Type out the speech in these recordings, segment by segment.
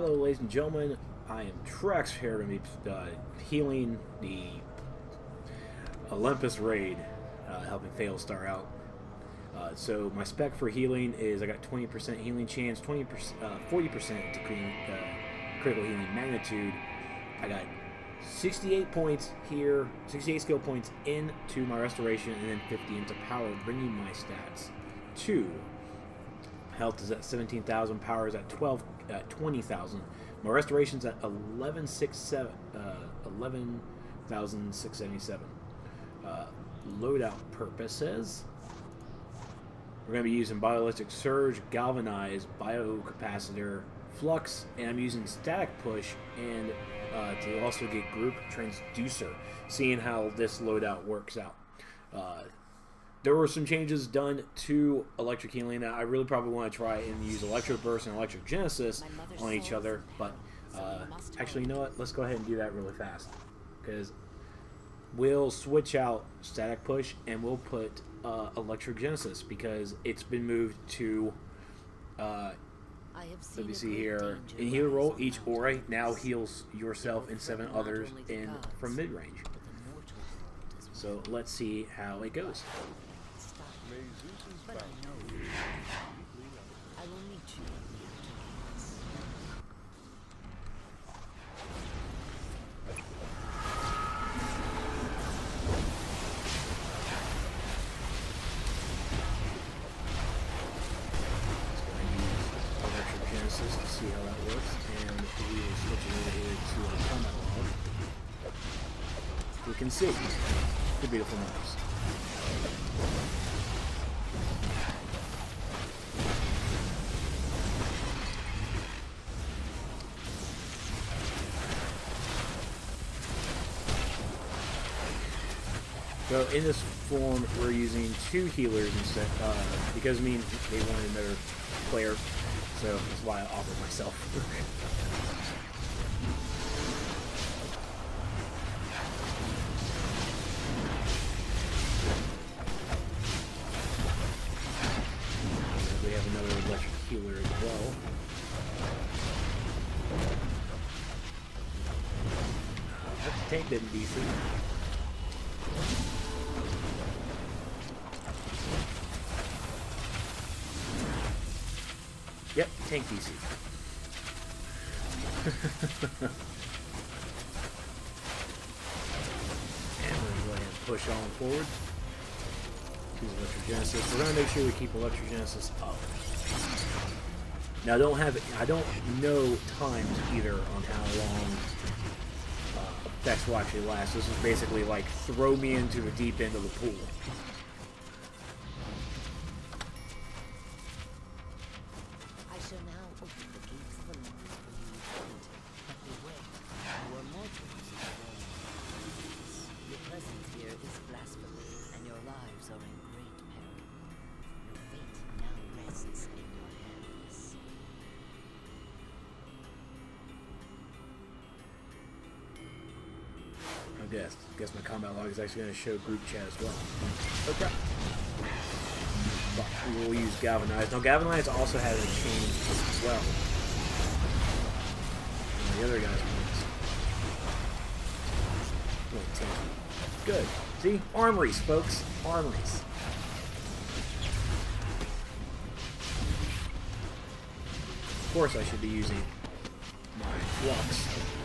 Hello, ladies and gentlemen. I am Trex here to be uh, healing the Olympus raid, uh, helping Fail Star out. Uh, so my spec for healing is I got 20% healing chance, 20%, 40% to clean, uh, critical healing magnitude. I got 68 points here, 68 skill points into my restoration, and then 50 into power, bringing my stats to health is at 17,000, power is at 12, at 20,000. My restoration's at 11,677. Uh, 11,677. Uh, loadout purposes, we're going to be using Bioelectric Surge, Galvanize, Biocapacitor, Flux, and I'm using Static Push and uh, to also get Group Transducer, seeing how this loadout works out. Uh, there were some changes done to Electric Healing that I really probably want to try and use Electro Burst and Electrogenesis on each other, but uh, actually, you know what? Let's go ahead and do that really fast because we'll switch out Static Push and we'll put uh, Electrogenesis because it's been moved to. Uh, let me see here. In heal role, each aura now heals yourself and seven others in from mid range. So let's see how it goes. Can see the beautiful numbers. So in this form, we're using two healers instead, uh, because I mean they wanted another player so that's why I offered myself. Tank didn't DC. Yep, tank DC. and we're going to go ahead and push on forward. Electrogenesis. We're going to make sure we keep Electrogenesis up. Now, I don't have it I don't know times either on how long uh, effects will actually last. This is basically like throw me into the deep end of the pool. Guess. guess my combat log is actually going to show group chat as well. Okay. But we will use Galvanize. Now, Galvanize also has a change as well. And the other guy's ones. Good. See? Armories, folks. Armories. Of course I should be using my flux.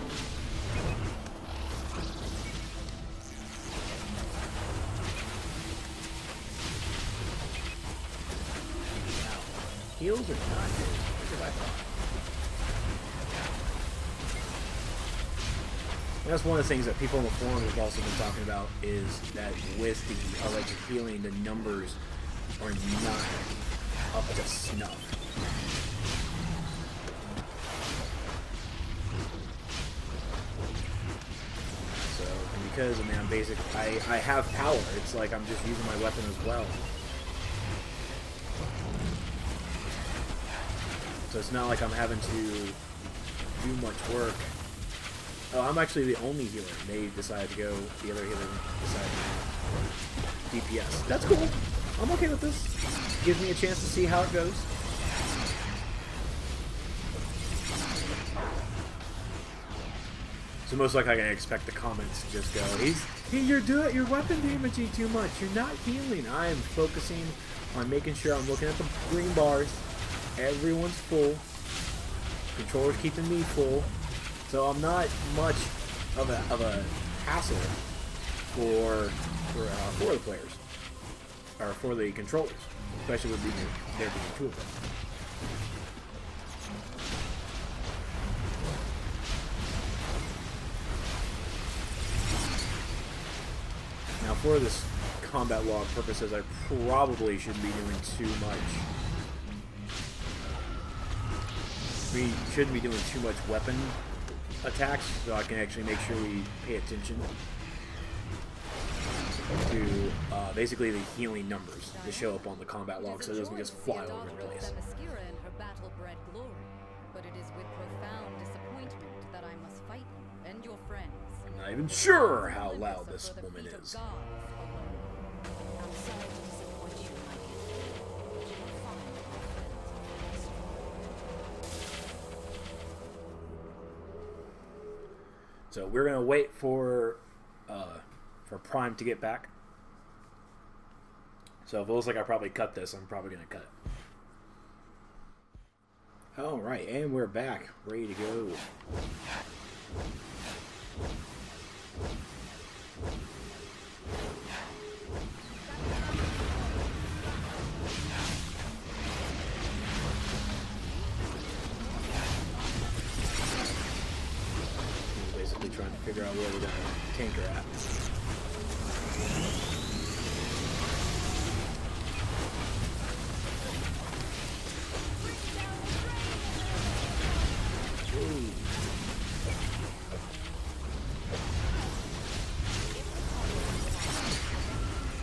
Not as I thought. that's one of the things that people in the forums have also been talking about is that with the electric healing, the numbers are not up to snuff. So, because I mean, I'm basic, I I have power. It's like I'm just using my weapon as well. So it's not like I'm having to do much work. Oh, I'm actually the only healer. They decided to go, the other healer decided to DPS. That's cool. I'm okay with this. Gives me a chance to see how it goes. So most likely I can expect the comments to just go, "He's hey, you're doing your weapon damaging too much. You're not healing." I am focusing on making sure I'm looking at the green bars. Everyone's full. Controller's keeping me full, so I'm not much of a of a hassle for for uh, for the players or for the controllers, especially with being there being two of them. Now, for this combat log purposes, I probably shouldn't be doing too much. We shouldn't be doing too much weapon attacks, so I can actually make sure we pay attention to uh, basically the healing numbers that show up on the combat log, so it doesn't just fly over the place. But it is with profound disappointment that I must fight you and your friends. I'm not even sure how loud this woman is. So we're gonna wait for uh, for Prime to get back. So if it looks like I probably cut this, I'm probably gonna cut it. All right, and we're back, ready to go. Going to tinker at.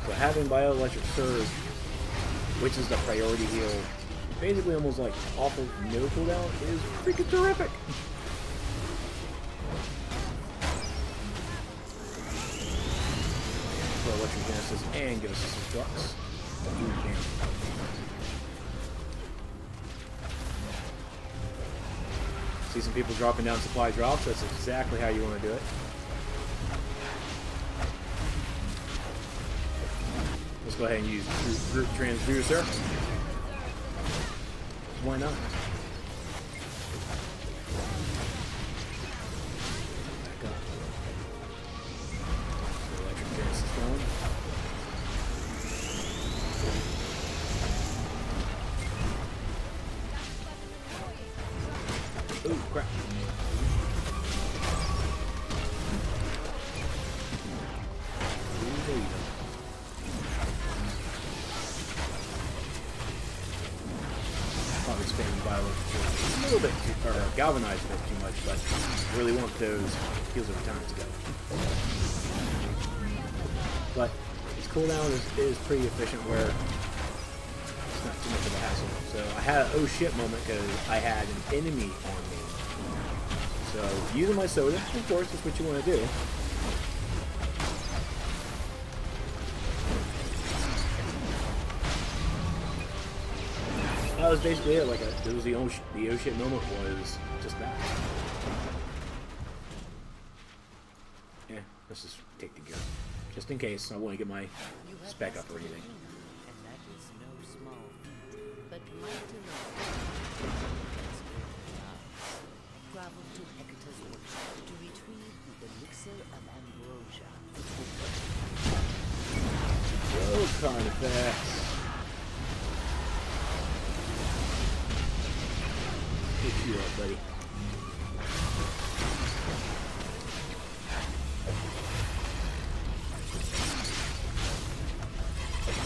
So having bioelectric surge, which is the priority heal, basically almost like awful no cooldown, is freaking terrific. And give us some trucks. See some people dropping down supply drops. That's exactly how you want to do it. Let's go ahead and use group, group transducer. Why not? Galvanize a bit too much, but really want those heals over time to go. But its cooldown is, is pretty efficient where it's not too much of a hassle. So I had an oh shit moment because I had an enemy on me. So using my soda, of course, is what you want to do. That was basically it. Like, a, it was the oh, the oh shit moment was just that. Yeah, let's just take the gear. Just in case I want to get my spec up or anything. Oh, Carnifex. You up, buddy.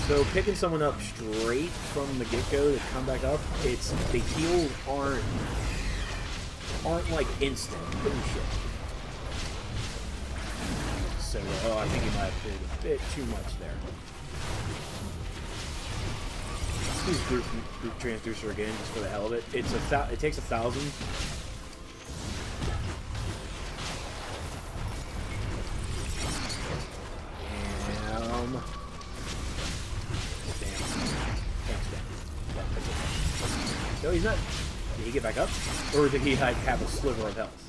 So picking someone up straight from the get-go to come back up, it's the heals aren't aren't like instant. Oh shit. So oh, I think he might have did a bit too much there use group, group transducer again, just for the hell of it. It's a it takes a thousand. Um, damn. No, he's not. Did he get back up, or did he like have a sliver of health?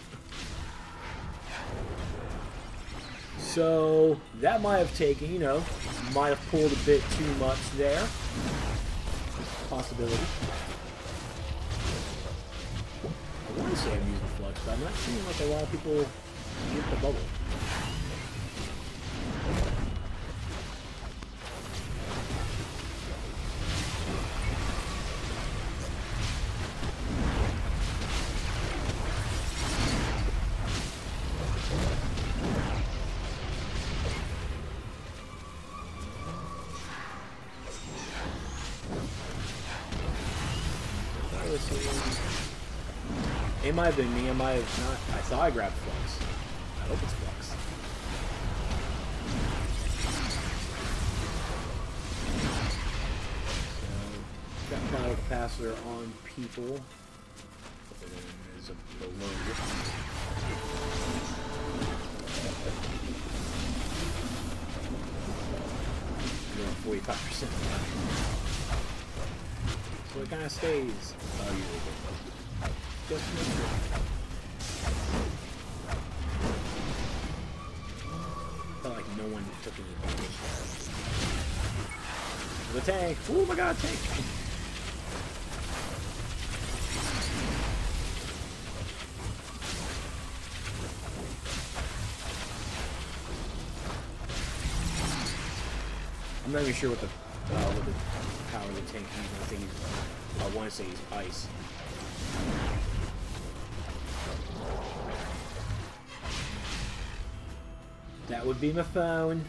So that might have taken, you know, might have pulled a bit too much there. Possibility. I want to say I'm using flux, but I'm not seeing like a lot of people get the bubble. It might have been me. it might have not. I thought I grabbed flux. I hope it's flux. So, got Biocapacitor on people. Balloon. Forty-five percent. So it kind of stays. Felt like no one took any damage. The tank! Oh my god, tank! I'm not even sure what the uh, what the power of the tank is. I think he's, I want to say he's ice. That would be my phone.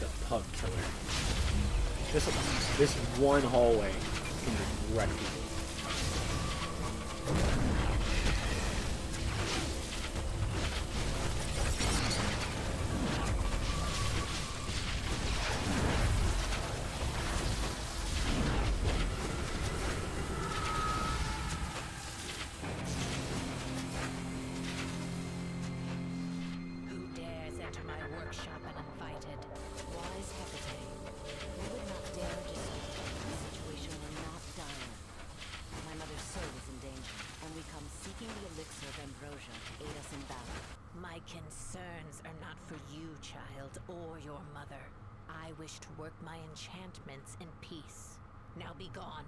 The pug killer. This this one hallway or your mother. I wish to work my enchantments in peace. Now be gone.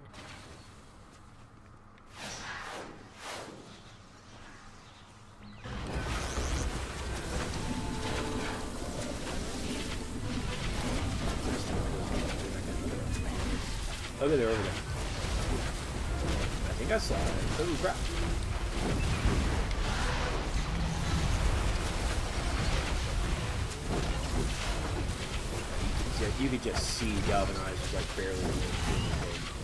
Over there, over there. I think I saw it. Holy crap. You could just see galvanized like barely.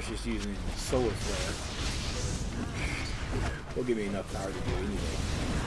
Course, just using solar flare will give me enough power to do anything.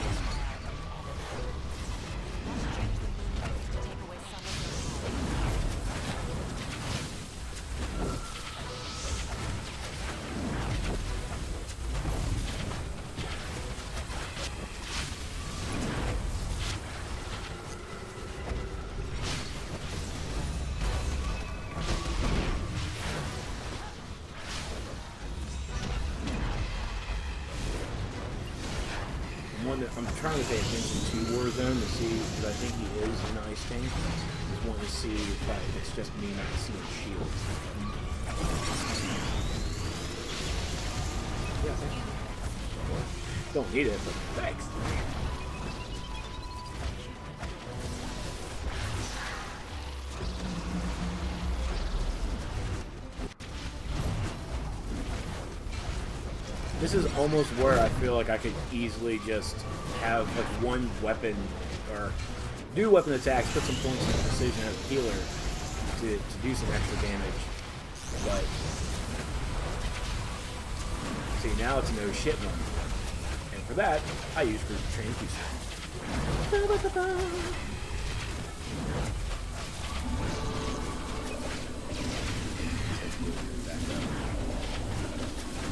See it's just me not seeing shields. Yeah, thank you. Don't need it, but thanks. This is almost where I feel like I could easily just have like one weapon or do weapon attacks, put some points of precision as a healer to, to do some extra damage. But see now it's no shit one. And for that, I use group transducer.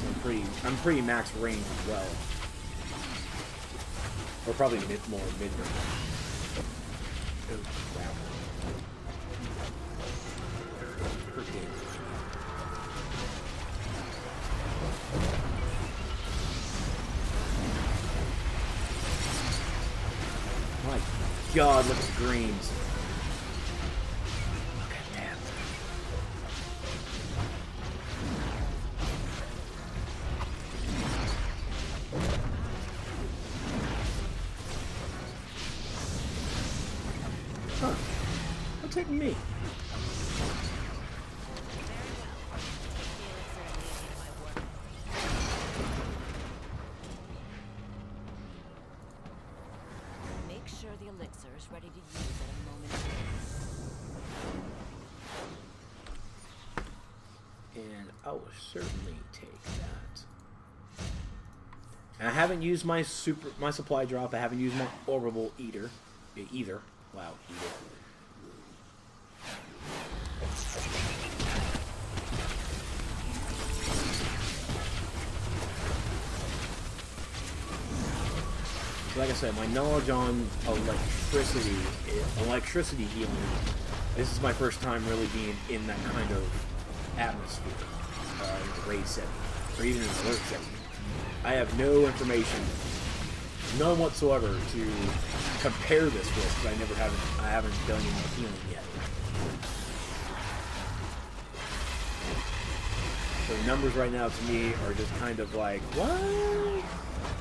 I'm pretty I'm pretty max range as well. Or probably mid more mid range. God, look at the greens. Haven't used my super my supply drop. I haven't used my orbital eater either. Wow, eater. Like I said, my knowledge on electricity, electricity healing, this is my first time really being in that kind of atmosphere, uh, raid setting, or even in alert setting. I have no information, none whatsoever, to compare this with. 'cause I never haven't, I haven't done any healing yet. So numbers right now to me are just kind of like what?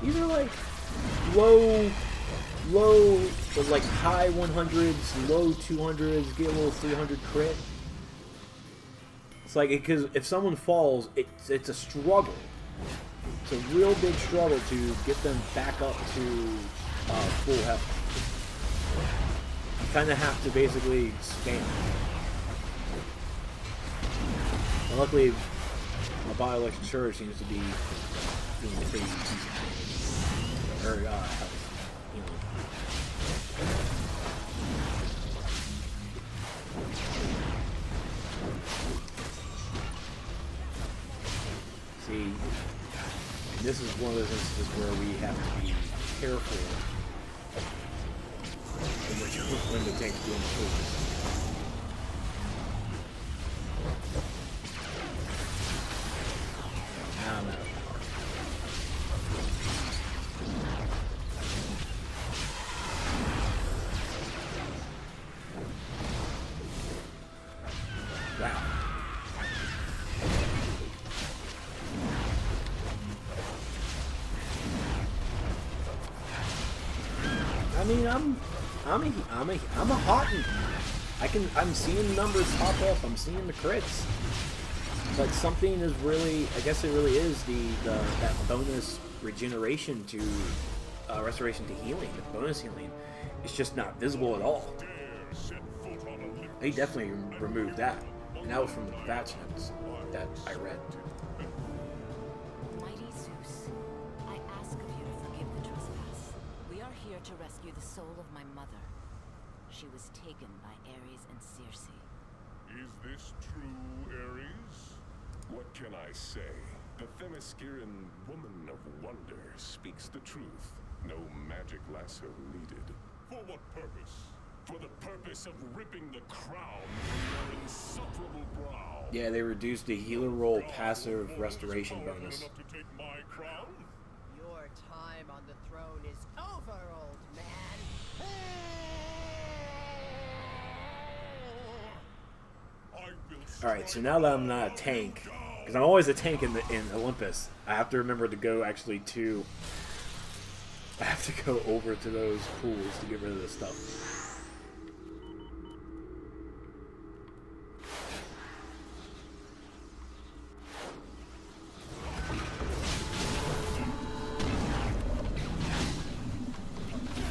These are like low, low, but like high 100s, low 200s, get a little 300 crit. It's like because if someone falls, it's it's a struggle. It's a real big struggle to get them back up to uh, full health. You kind of have to basically spam. But luckily, my bioelectric surge seems to be doing pretty decent damage. Or uh, health. Healing. See, and this is one of those instances where we have to be careful when, we're, when the tank's doing the mean, I'm, I'm a, I'm a, I'm a hot. I can, I'm seeing numbers pop up. I'm seeing the crits. But something is really, I guess it really is the, the that bonus regeneration to uh, restoration to healing, the bonus healing, is just not visible at all. They definitely removed that, and that was from the patch notes that I read. Here to rescue the soul of my mother. She was taken by Ares and Circe. Is this true, Ares? What can I say? The Themysciran woman of wonder speaks the truth. No magic lasso needed. For what purpose? For the purpose of ripping the crown from your insufferable brow. Yeah, they reduced the healer role passive restoration bonus. Alright, so now that I'm not a tank, because I'm always a tank in, the, in Olympus, I have to remember to go actually to... I have to go over to those pools to get rid of this stuff.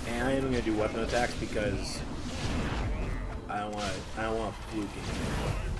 And I'm gonna do weapon attacks because I don't want I don't want to fluking.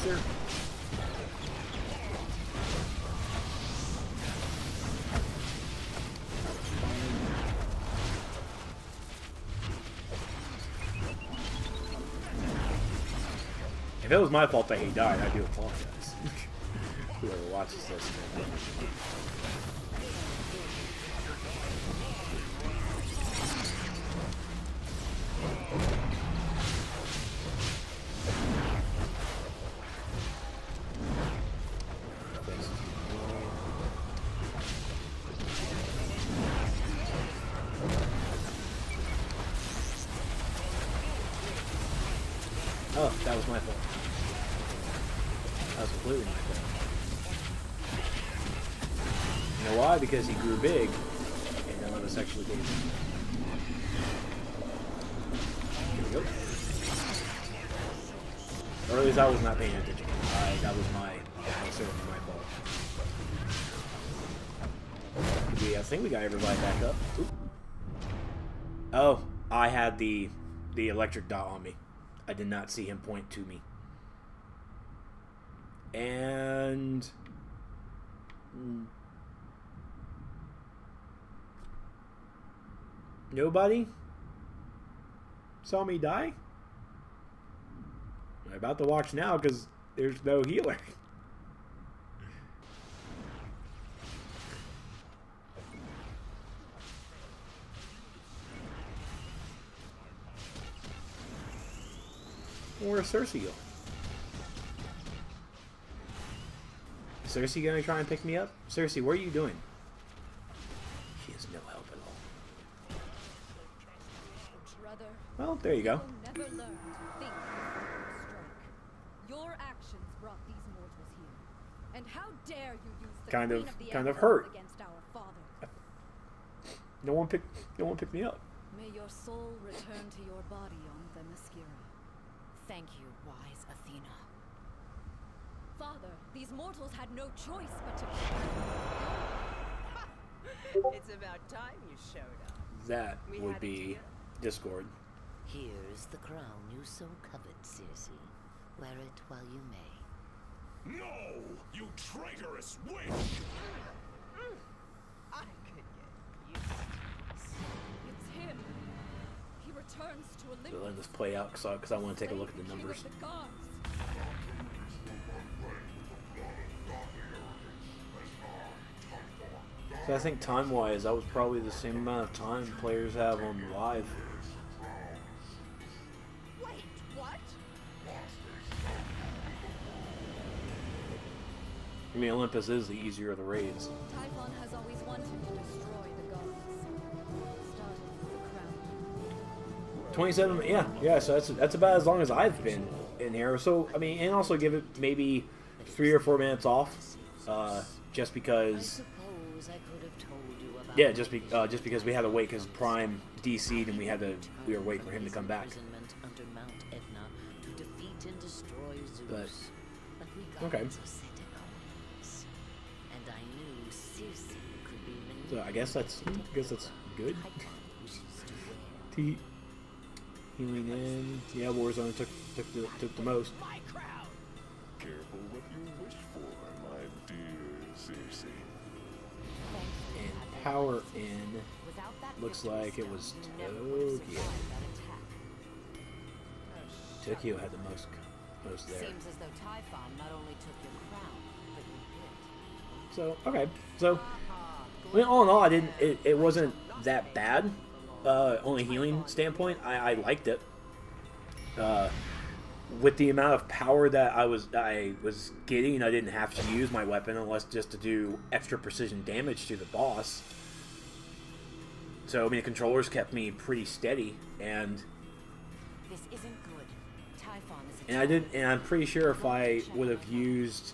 Ether. If it was my fault that he died, I do apologize. Whoever watches this. Know why? Because he grew big, and none of us actually did. Here we go. Or at least I was not paying attention. I, that was my, certainly my fault. We, I think we got everybody back up. Oh, I had the the electric dot on me. I did not see him point to me. And hmm. Nobody saw me die. I'm about to watch now because there's no healer. Where's Circe go? Circe gonna try and pick me up? Circe, what are you doing? Dare you use the Kind of- of the kind of hurt. against our father? No one picked. No one picked me up. May your soul return to your body on the Themyscira. Thank you, wise Athena. Father, these mortals had no choice but to It's about time you showed up. That We would be deal. Discord. Here's the crown you so covet, Circe. Wear it while you may. No! You traitorous witch! I could get used this. It's him. He returns to So let this play out because I, want to take a look at the numbers. So I think time wise, that was probably the same amount of time players have on live. Mean, Olympus is the easier of the raids. Typhon has always wanted to destroy the gods. Started with the crown. 27 yeah yeah so that's that's about as long as i've been in here so i mean and also give it maybe three or four minutes off uh, just because suppose I could have told you about yeah just be, uh, just because we had to wait because prime dc'd and we had to we were waiting for him to come back imprisonment under so i guess that's i guess that's good Typhon wishes to wear. T healing in yeah warzone took took the, took the most My crown! Careful what you wish for, my dear Circe. and power in Looks like it was you never would have Tokyo. survived that attack. tokyo had the most most there Seems as though Typhon not only took your crown, but you did. So okay, so I mean, all in all, I didn't. It, it wasn't that bad. Uh, on a healing standpoint, I, I liked it. Uh, with the amount of power that I was I was getting, I didn't have to use my weapon unless just to do extra precision damage to the boss. So I mean, the controllers kept me pretty steady, and This isn't good. Typhon is and I did, and I'm pretty sure if I would have used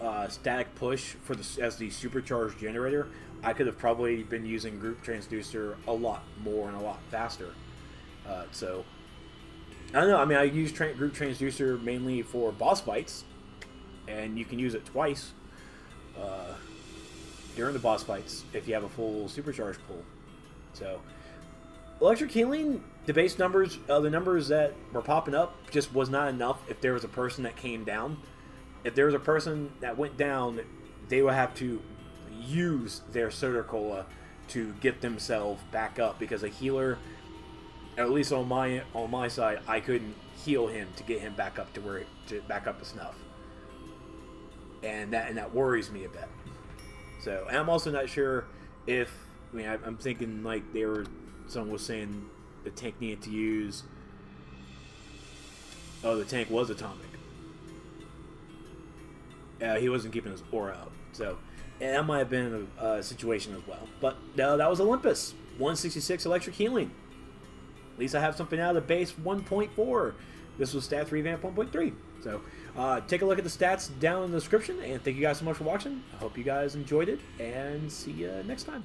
uh, static push for the as the supercharged generator, I could have probably been using group transducer a lot more and a lot faster. Uh, so I don't know. I mean, I use tra- group transducer mainly for boss fights, and you can use it twice uh, during the boss fights if you have a full supercharged pool. So electric healing, the base numbers, uh, the numbers that were popping up, just was not enough. If there was a person that came down, if there was a person that went down, they would have to use their soda to get themselves back up because a healer at least on my on my side, I couldn't heal him to get him back up to where to back up to snuff, and that and that worries me a bit. So, I'm also not sure if I mean I, I'm thinking like they were someone was saying the tank needed to use. Oh, the tank was atomic. Uh, he wasn't keeping his aura out, so that might have been a, situation as well. But uh, that was Olympus 166 electric healing. At least I have something out of the base 1.4. This was stats revamp 1.3. So uh, take a look at the stats down in the description. And thank you guys so much for watching. I hope you guys enjoyed it. And see you next time.